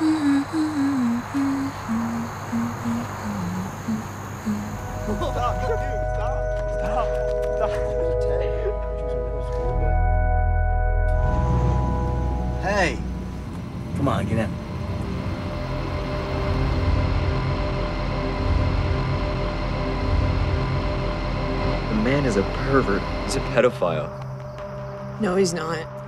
Stop, dude, stop, stop, stop. Hey, come on, get in. The man is a pervert. He's a pedophile. No, he's not.